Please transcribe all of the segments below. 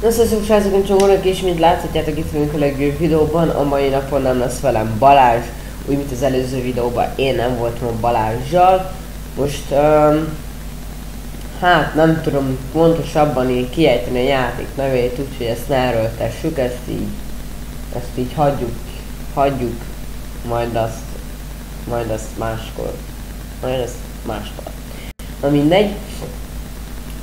Sziasztok srácok, én Csongornak és mint láthatjátok itt vagyunk a legjobb videóban, a mai napon nem lesz velem Balázs, úgy mint az előző videóban én nem voltam a Balázsjal. Most, um, hát nem tudom pontosabban így kiejteni a játék nevét, úgyhogy ezt ne erőltessük, ezt így, ezt így hagyjuk, hagyjuk, majd azt, majd azt máskor, majd azt máskor. Na mindegy,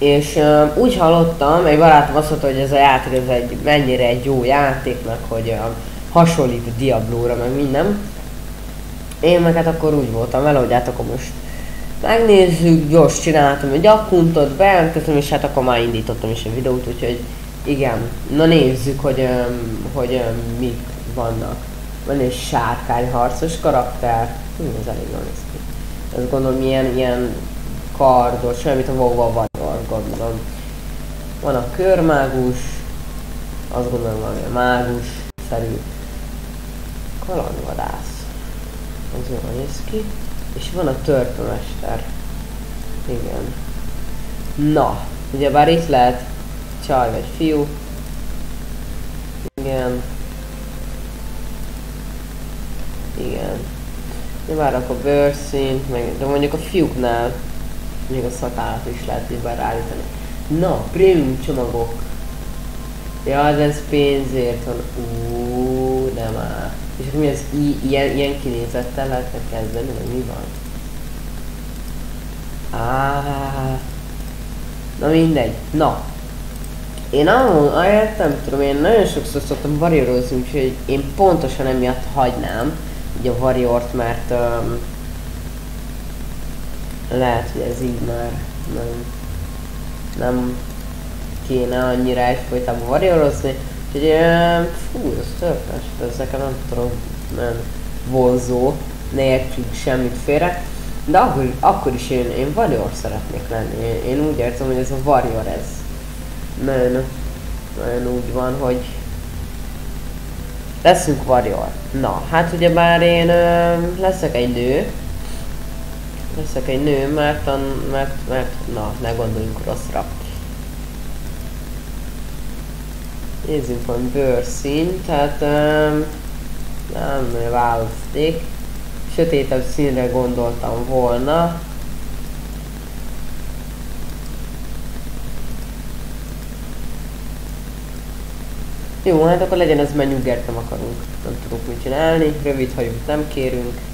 és uh, úgy hallottam, egy barátom azt mondta, hogy ez a játék ez egy, mennyire egy jó játék, meg hogy uh, hasonlít a Diablo-ra, meg minden. Én meg hát akkor úgy voltam vele, hogy hát akkor most megnézzük, gyors csináltam egy akkuntot, bejelentkeztem, és hát akkor már indítottam is a videót, úgyhogy igen, na nézzük, hogy, um, hogy um, mik vannak. Van egy sárkányharcos karakter, Hú, ez elég jól néz ki. Ezt gondolom ilyen, ilyen kardos, olyan, mint a wow van gondolom. Van a körmágus, azt gondolom valami a mágus szerű kalandvadász. Az jól néz ki. És van a törpömester. Igen. Na, ugyebár itt lehet csaj vagy fiú. Igen. Igen. Már akkor bőrszín, meg, de mondjuk a fiúknál még a szakállat is lehet így beállítani. Na, prémium csomagok. Ja, ez pénzért van. Úúúú, de már. És mi ez i- ilyen, ilyen kinézettel lehetne kezdeni, vagy mi van? Á, na mindegy. Na. Én amúgy, ahelyett tudom, én nagyon sokszor szoktam variorozni, úgyhogy én pontosan emiatt hagynám, ugye a variort, mert um, lehet, hogy ez így már nem, nem kéne annyira egyfolytában variorozni. Úgyhogy uh, fú, ez törpes, ez nekem nem tudom, nem vonzó, ne értsük semmit félre. De akkor, akkor is én, én warrior szeretnék lenni. Én, én úgy érzem, hogy ez a warrior ez. Nagyon, nagyon úgy van, hogy leszünk warrior. Na, hát ugye bár én ö, leszek egy nő, leszek egy nő, mert, a, mert, mert, na, ne gondoljunk rosszra. Nézzünk van bőrszín, tehát um, nem választék. Sötétebb színre gondoltam volna. Jó, hát akkor legyen ez menügert, nem akarunk. Nem tudunk mit csinálni. Rövid hajót nem kérünk.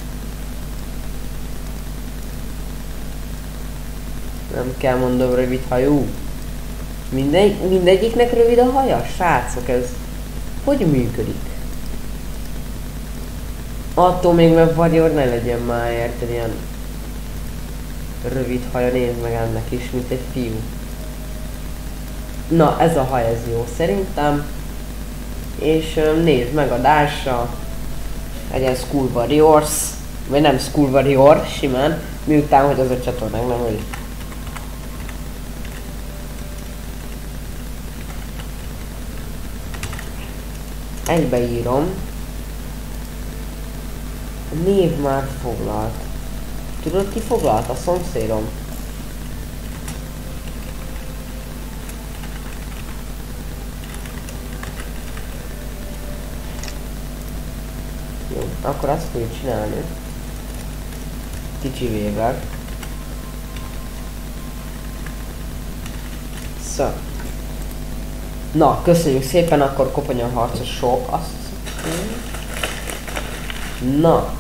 Nem kell mondom rövid hajú. Mindegy, mindegyiknek rövid a haja? Srácok, ez hogy működik? Attól még mert Warrior ne legyen már, érted, ilyen rövid haja, nézd meg ennek is, mint egy fiú. Na, ez a haj, ez jó szerintem. És nézd meg a dásra. Legyen School Warriors. Vagy nem School Warrior, simán. Miután, hogy az a csatornák nem hogy egybeírom. A név már foglalt. Tudod ki foglalt? A szomszédom. Jó, akkor azt fogjuk csinálni. Kicsivével. Szóval. Na, köszönjük szépen, akkor koponya harcos sok, azt Na,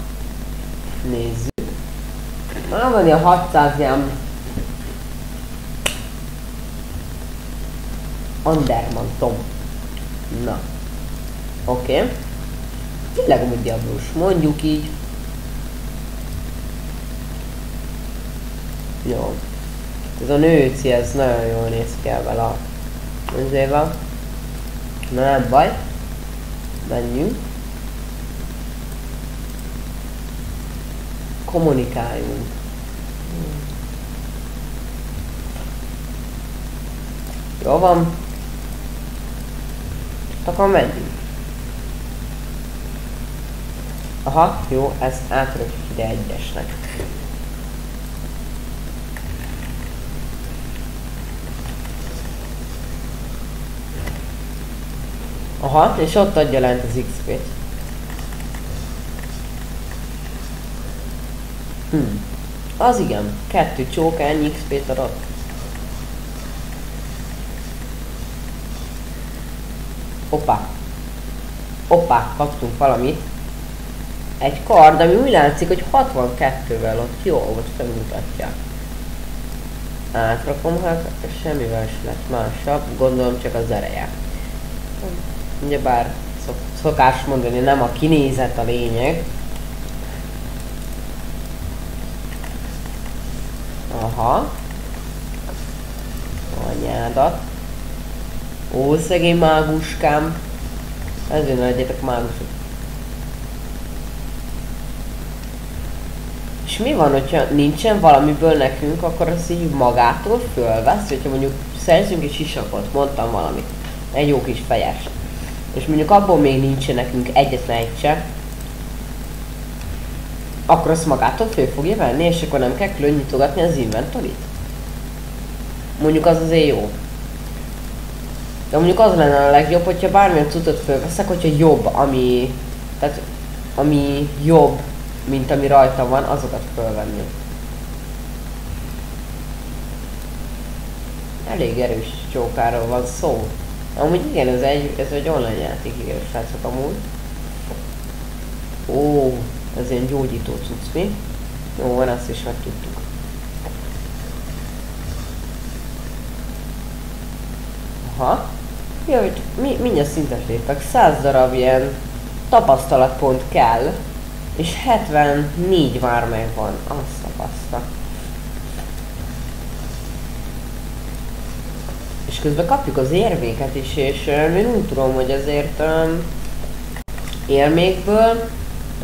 nézzük. Már van a 600 ilyen Underman Tom. Na, oké. Okay. Tényleg amúgy diablós, mondjuk így. Jó. Ez a nőci, ez nagyon jól néz ki vele a ezért nem baj. Menjünk. Kommunikáljunk. Jó van. Akkor menjünk. Aha, jó, ezt átrakjuk ide egyesnek. Aha, és ott adja lent az XP-t. Hm. Az igen, kettő csók ennyi XP-t adott. Hoppá. Hoppá, kaptunk valamit. Egy kard, ami úgy látszik, hogy 62-vel ott jó, ott felmutatja. Átrakom, hát semmivel is lett másabb, gondolom csak az ereje. Ugye bár szok, szokás mondani, nem a kinézet a lényeg. Aha. Anyádat. Ó, szegény máguskám. Ezért ne legyetek mágusok. És mi van, hogyha nincsen valamiből nekünk, akkor az így magától fölvesz, hogyha mondjuk szerzünk egy sisakot, mondtam valamit, egy jó kis fejes. És mondjuk abból még nincsen nekünk egyetlen egy se, akkor azt magától föl fogja venni, és akkor nem kell külön nyitogatni az inventorit. Mondjuk az azért jó. De mondjuk az lenne a legjobb, hogyha bármilyen cuccot fölveszek, hogyha jobb, ami... Tehát, ami jobb, mint ami rajta van, azokat fölvenni. Elég erős csókáról van szó. Amúgy igen, ez egy, ez egy online játék, igen, srácok amúgy. Ó, ez ilyen gyógyító cucc, mi? Jó, van, azt is megtudtuk. Aha. Jó, hogy mi, mindjárt szintet lépek. 100 darab ilyen tapasztalatpont kell, és 74 már megvan. Azt a paszta. És közben kapjuk az érvéket is, és én úgy tudom, hogy azért um, érmékből,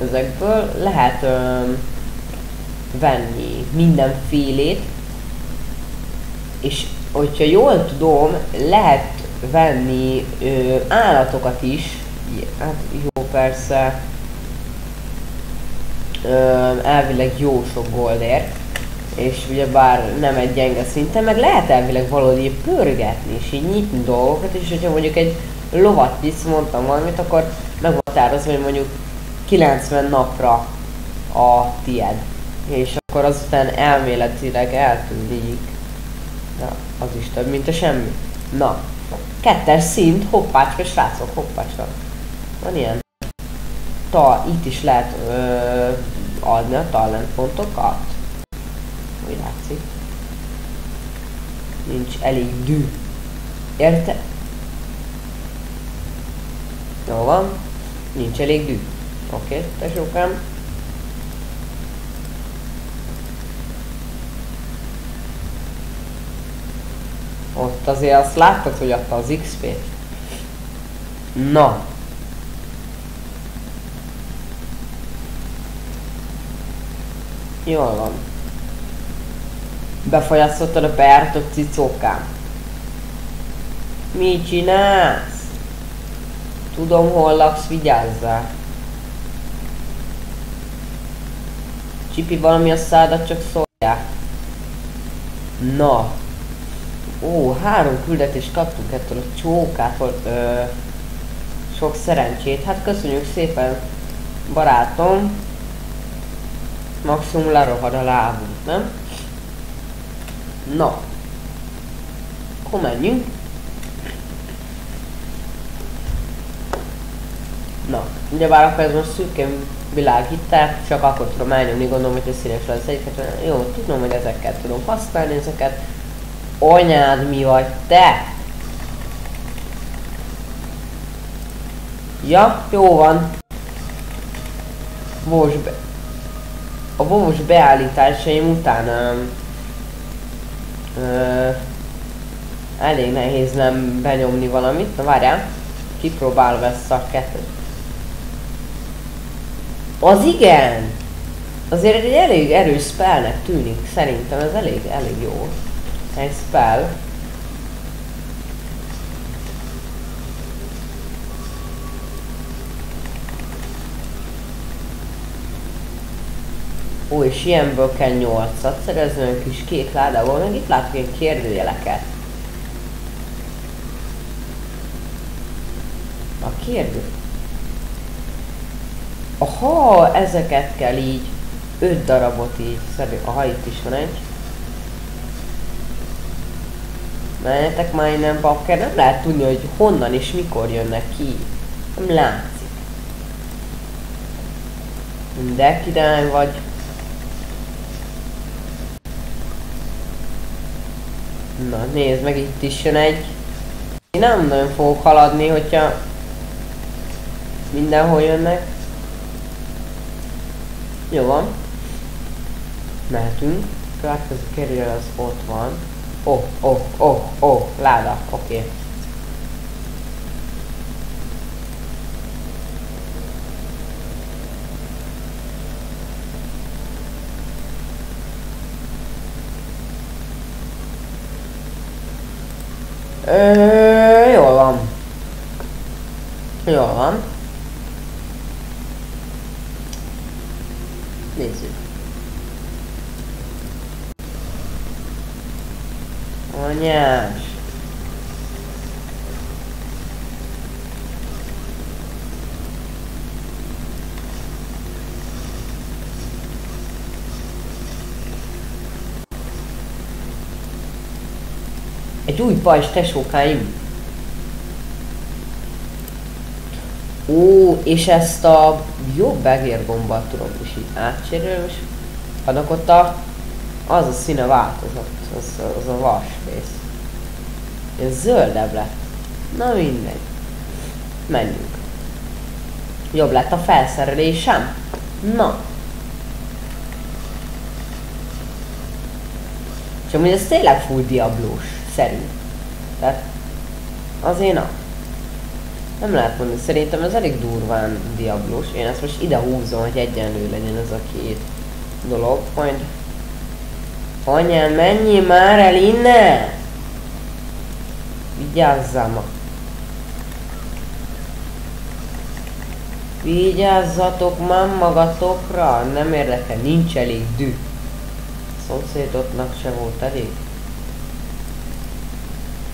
ezekből lehet um, venni mindenfélét, és hogyha jól tudom, lehet venni ö, állatokat is, hát jó persze, ö, elvileg jó sok goldért, és ugye bár nem egy gyenge szinten, meg lehet elvileg valódi pörgetni, és így nyitni dolgokat, és hogyha mondjuk egy lovat visz, mondtam valamit, akkor meg volt tározva, hogy mondjuk 90 napra a tied. És akkor azután elméletileg eltűnik. Na, az is több, mint a semmi. Na, kettes szint, hoppácska, srácok, hoppácska. Van ilyen. Ta, itt is lehet ö, adni a talentpontokat. Úgy látszik. Nincs elég dű. Érte? Jó van. Nincs elég dű. Oké, okay, tesókám. Ott azért azt láttad, hogy adta az XP-t. Na. Jól van. Befolyásztottad a bejáratott cicókám. Mit csinálsz? Tudom, hol laksz, vigyázzál. Csipi valami a szádat, csak szólják. Na. Ó, három küldetést kaptunk ettől a csókától. Ö, sok szerencsét. Hát köszönjük szépen, barátom. Maximum lerohad a lábunk, nem? Na. Akkor menjünk. Na, ugyebár akkor ez most szürkén világítás, csak akkor tudom elnyomni, gondolom, hogy a színes lesz egyiket. Jó, tudom, hogy ezeket tudom használni, ezeket. Anyád, mi vagy te? Ja, jó van. Vós be... A vós beállításaim után um, uh, elég nehéz nem benyomni valamit. Na várjál, kipróbálom ezt a kettőt. Az igen! Azért egy elég erős spellnek tűnik, szerintem ez elég, elég jó. Egy spell. Ó, és ilyenből kell 8-at szerezni, olyan kis kék ládával, meg itt látok egy kérdőjeleket. A kérdő. Aha, ezeket kell így, öt darabot így szedni. Aha, itt is van egy. Menjetek már innen, bakker. Nem lehet tudni, hogy honnan és mikor jönnek ki. Nem látszik. De király vagy. Na, nézd meg, itt is jön egy. Én nem nagyon fogok haladni, hogyha mindenhol jönnek. Jó van. Mehetünk. Következő kerül az ott van. Oh, oh, oh, oh, láda, oké. Okay. Ö, jól van. Jól van. Nézzük. Anyás. Egy új pajzs, tesókáim. Ó, és ezt a jobb egérgombát tudom is így átcserélni, és annak ott a, az a színe változott, az, az a vas rész. Ez zöldebb lett. Na mindegy. Menjünk. Jobb lett a felszerelésem? Na. És amúgy ez tényleg full diablós, szerint. Tehát azért na. Nem lehet mondani, szerintem ez elég durván diablós. Én ezt most ide húzom, hogy egyenlő legyen ez a két dolog, majd... Anyám, menjél már el innen! Vigyázzam! Vigyázzatok már magatokra! Nem érdekel, nincs elég dű. Szomszédotnak se volt elég.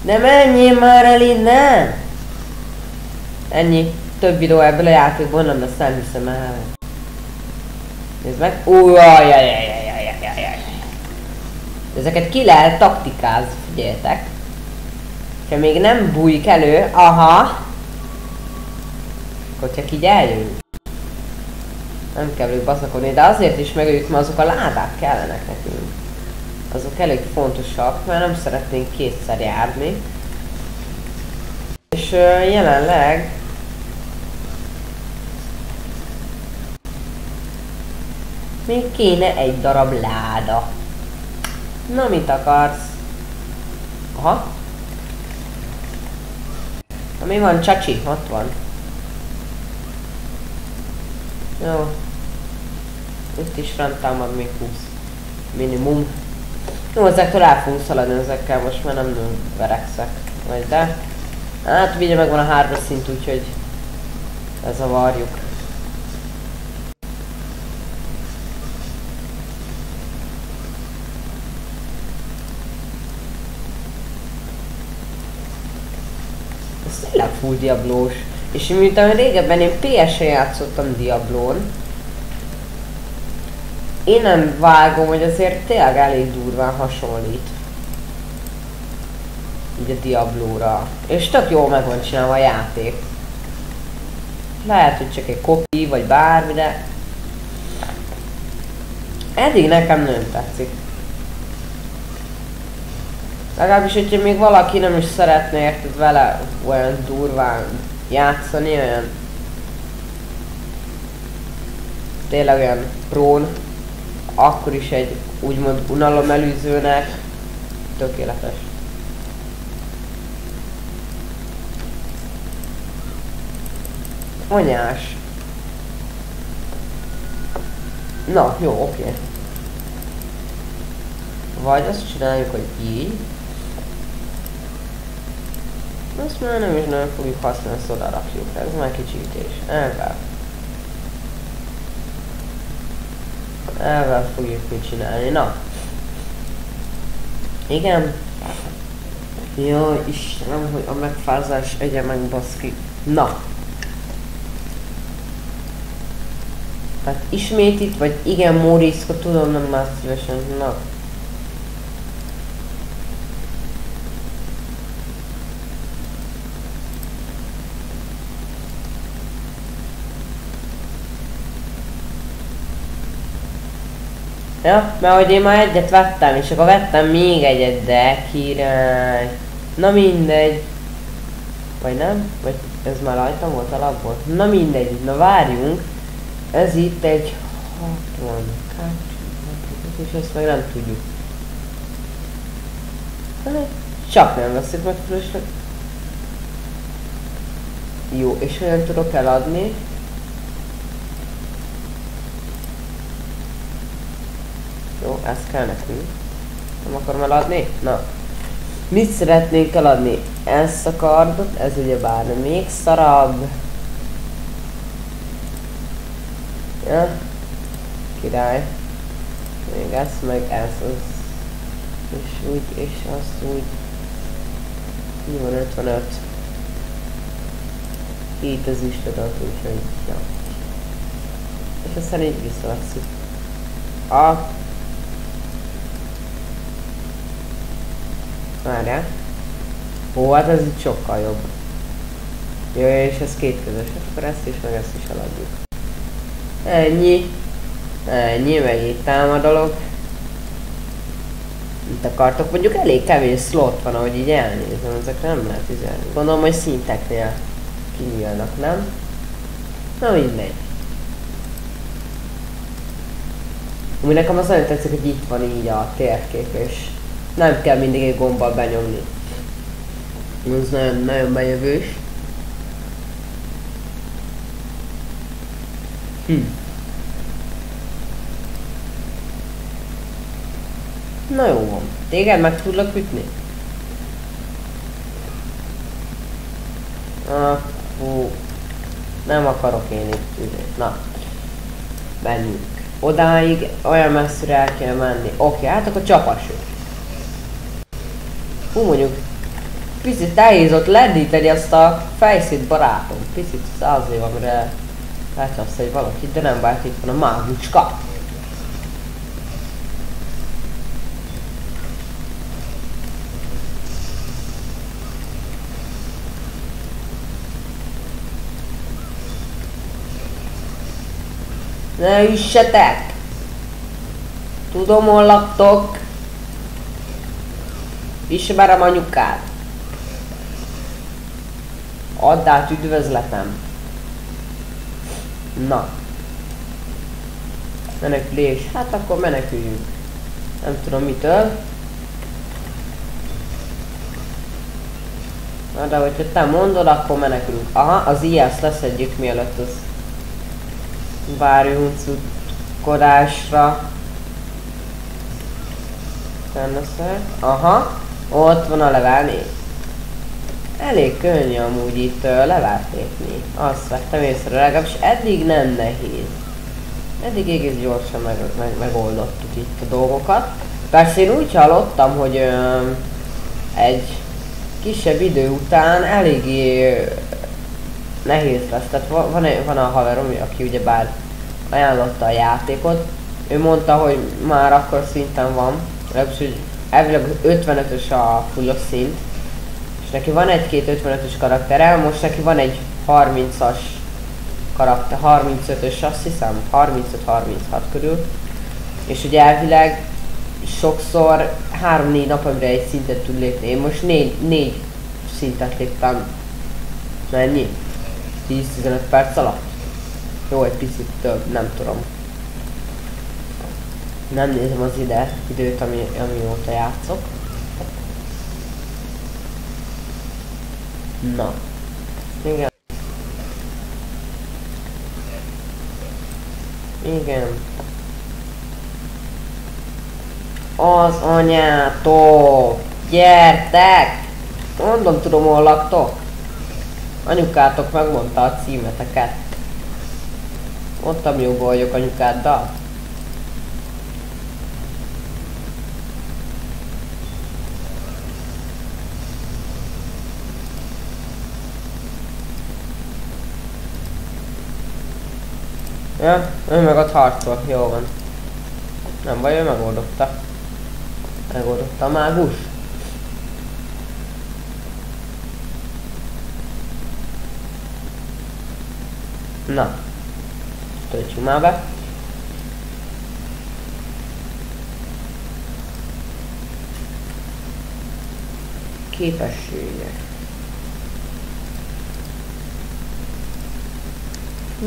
De menjél már el innen! Ennyi. Több videó ebből a játékból nem lesz, nem hiszem el. Nézd meg. Ujjajajajajajajajajaj. Ezeket ki lehet taktikázni, figyeljetek. Ha még nem bújik elő, aha. Akkor csak így eljön. Nem kell ők baszakodni, de azért is megöljük, mert azok a ládák kellenek nekünk. Azok elég fontosak, mert nem szeretnénk kétszer járni. És jelenleg Még kéne egy darab láda. Na, mit akarsz? Aha. Na, mi van, csacsi? Ott van. Jó. Itt is támad még 20. Minimum. Jó, ezektől el fogunk szaladni ezekkel, most már nem verekszek. Majd de. Hát ugye megvan a hármas szint, úgyhogy ez a varjuk. tényleg full diablós. És miután régebben én PS-en játszottam Diablón, én nem vágom, hogy azért tényleg elég durván hasonlít. Így a Diablóra. És tök jól meg van csinálva a játék. Lehet, hogy csak egy kopi, vagy bármi, de... Eddig nekem nem tetszik. Legalábbis, hogyha még valaki nem is szeretne érted vele olyan durván játszani, olyan tényleg olyan prón, akkor is egy úgymond unalom előzőnek tökéletes. Anyás. Na, jó, oké. Vagy azt csináljuk, hogy így. Azt már nem is nagyon fogjuk használni, oda rakjuk. Ez már kicsités. Elvel. Ezzel fogjuk mit csinálni. Na. Igen. Jó, Istenem, hogy a megfázás egye meg baszki. Na. Tehát ismét itt vagy, igen, Móriszka, tudom, nem más szívesen, na. Ja, mert hogy én már egyet vettem, és akkor vettem még egyet, de király. Na mindegy. Vagy nem? Vagy ez már rajta volt alapból? Na mindegy, na várjunk. Ez itt egy 60 és ezt meg nem tudjuk. Csak nem veszik meg fölösleg. Jó, és olyan tudok eladni? Ezt kell nekünk. Nem akarom eladni? Na. Mit szeretnénk eladni? Ezt a kardot, ez ugye bár még szarabb. Ja. Király. Még ez, meg ez, az. És úgy, és azt úgy. Mi van 55? Itt az istedat, úgyhogy, ja. És aztán így visszavesszük. A Várjál. Ó, hát ez itt sokkal jobb. Jó, és ez két közös, akkor ezt is, meg ezt is eladjuk. Ennyi. Ennyi, meg itt támadalok. Mit akartok? Mondjuk elég kevés slot van, ahogy így elnézem, ezekre nem lehet üzelni. Gondolom, hogy szinteknél kinyílnak, nem? Na mindegy. Ami nekem az nagyon tetszik, hogy itt van így a térkép, és nem kell mindig egy gombbal benyomni. Ez nagyon, nagyon bejövős. Hm. Na jó van. Téged meg tudlak ütni? Ah, hú. Nem akarok én itt ütni. Na. Menjünk. Odáig olyan messzire el kell menni. Oké, hát akkor csapassuk. Hú, mondjuk picit nehéz ott lendíteni azt a fejszét barátom. Picit száz év, amire felcsapsz egy valakit, de nem vált itt van a mágucska. Ne üssetek! Tudom, hol laktok. Ismerem anyukát. Add át üdvözletem. Na. Menekülés. Hát akkor meneküljünk. Nem tudom mitől. Na de hogyha te mondod, akkor menekülünk. Aha, az IS leszedjük mielőtt az várjunk cukkodásra. Aha. Ott van a level 4. Elég könnyű amúgy itt uh, lépni. Azt vettem észre, legalábbis eddig nem nehéz. Eddig egész gyorsan meg, meg, megoldottuk itt a dolgokat. Persze én úgy hallottam, hogy uh, egy kisebb idő után eléggé nehéz lesz. Tehát van, van, a haverom, aki ugye bár ajánlotta a játékot, ő mondta, hogy már akkor szinten van, legalábbis elvileg 55-ös a fullos szint, és neki van egy-két 55-ös karaktere, most neki van egy 30-as karakter, 35-ös azt hiszem, 35-36 körül, és ugye elvileg sokszor 3-4 nap, amire egy szintet tud lépni. Én most 4, 4 szintet léptem. Mennyi? 10-15 perc alatt? Jó, egy picit több, nem tudom. Nem nézem az ide időt, ami, amióta játszok. Na. Igen. Igen. Az anyától! Gyertek! Mondom, tudom, hol laktok. Anyukátok megmondta a címeteket. Mondtam, jó vagyok anyukáddal. Ja, ő meg ott harcol, jó van. Nem baj, ő megoldotta. Megoldotta a mágus. Na. Töltsük már be. Képességek.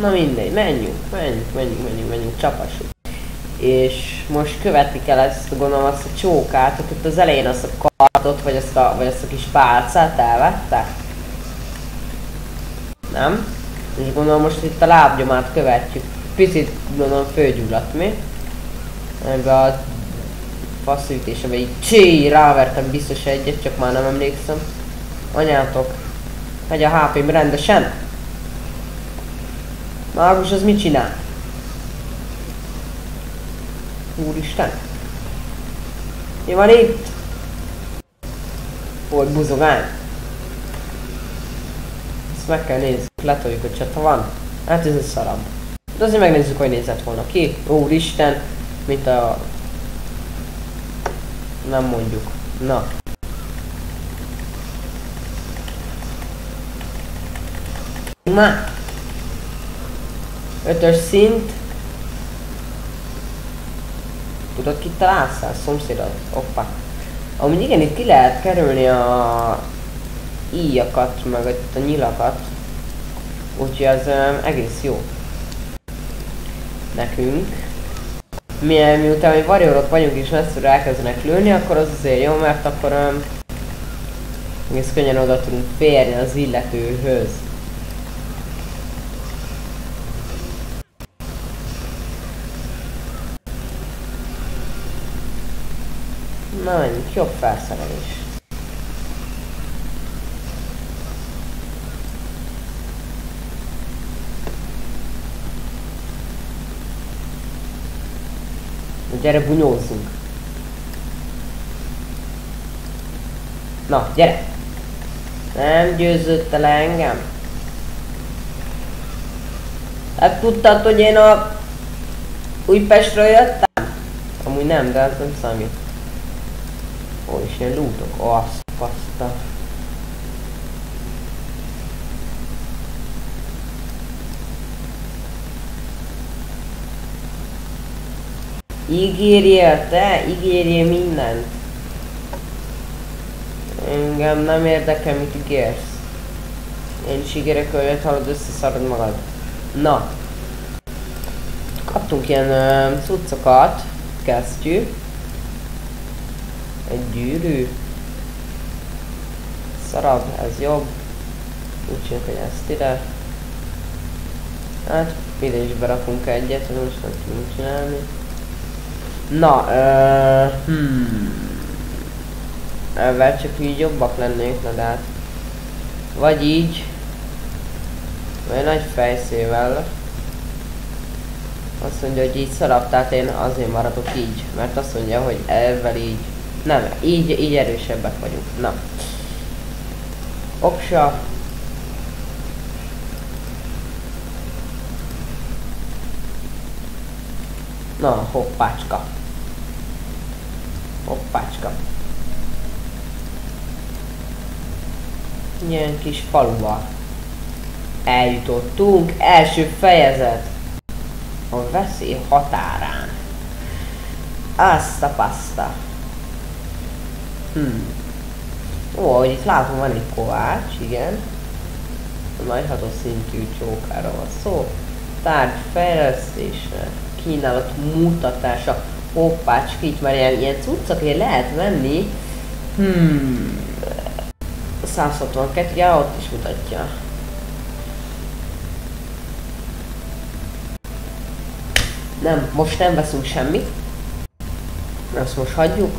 Na mindegy, menjünk, menjünk, menjünk, menjünk, menjünk, csapassuk. És most követni kell ezt, gondolom azt a csókát, ott az elején azt a kardot, vagy azt a, vagy azt a kis pálcát elvette? Nem? És gondolom most itt a lábnyomát követjük. Picit gondolom fölgyulladt mi? Ebbe a passzütése, így csé, rávertem biztos egyet, csak már nem emlékszem. Anyátok, megy a HP-m rendesen. Mágus az mit csinál? Úristen. Mi van itt? Volt buzogány. Ezt meg kell nézni. Letoljuk, hogy csata van. Hát ez egy szarabb. De azért megnézzük, hogy nézett volna ki. Úristen. Mint a... Nem mondjuk. Na. Na. Ötös szint. Tudod, kit találsz? A szomszédod? Oppa. Amúgy igen, itt ki lehet kerülni a íjakat, meg a nyilakat. Úgyhogy az um, egész jó. Nekünk. Milyen, miután hogy warriorok vagyunk és messzire elkezdenek lőni, akkor az azért jó, mert akkor um, egész könnyen oda tudunk férni az illetőhöz. Na menjünk, jobb felszerelés. Gyere, bunyózzunk. Na, gyere! Nem győzött el engem. Hát tudtad, hogy én a Újpestről jöttem? Amúgy nem, de ez nem számít. Ilyen lootok. Azt, paszta. Ígérjél te, ígérjél mindent. Engem nem érdekel, mit ígérsz. Én is ígérek olyat, hallod, összeszarod magad. Na. Kaptunk ilyen uh, cuccokat. Kesztyű. Egy gyűrű. Szarabb, ez jobb. Úgy csináljuk, hogy ezt ide. Hát, ide is berakunk egyet, hogy most nem tudunk csinálni. Na, uh, hmm. Ezzel csak így jobbak lennénk, na de hát. Vagy így. Vagy nagy fejszével. Azt mondja, hogy így szarab, tehát én azért maradok így. Mert azt mondja, hogy ezzel így. Nem, így, így erősebbek vagyunk. Na. Oksa. Na, hoppácska. Hoppácska. Ilyen kis faluba. Eljutottunk. Első fejezet. A veszély határán. Azt a paszta. Hmm. Ó, hogy itt látom van egy kovács, igen. A nagy szintű csókára van szó. Tárgy fejlesztése, kínálat mutatása hoppácska, így már ilyen, ilyen cuccokért lehet venni. Hmm. 162, ja, ott is mutatja. Nem, most nem veszünk semmit. Ezt most hagyjuk.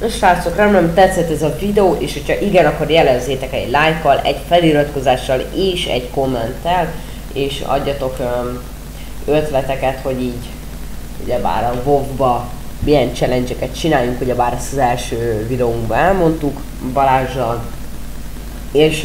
Na srácok, remélem tetszett ez a videó, és hogyha igen, akkor jelezzétek egy lájkkal, egy feliratkozással és egy kommenttel, és adjatok um, ötleteket, hogy így ugyebár a WoW-ba milyen challenge-eket csináljunk, ugyebár ezt az első videónkban elmondtuk Balázsral, és